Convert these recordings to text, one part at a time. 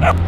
Ah!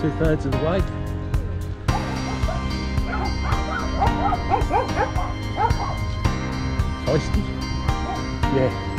Two thirds of the way. Feisty. Yeah.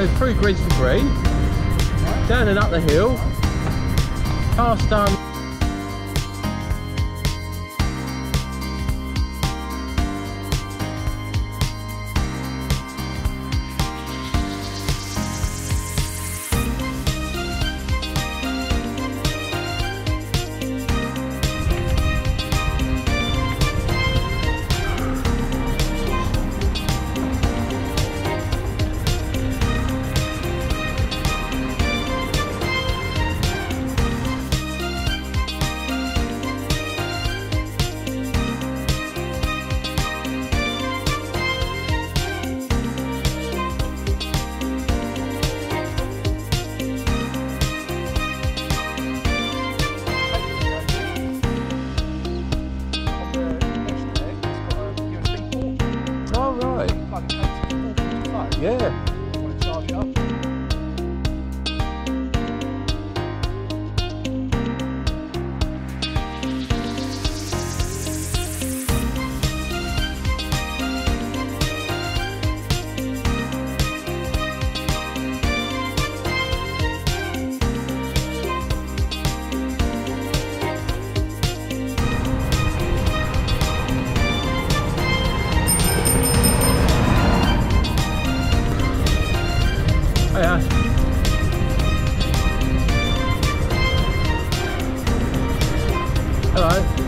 Go through Greenstead Green, down and up the hill, past um, Yeah. 来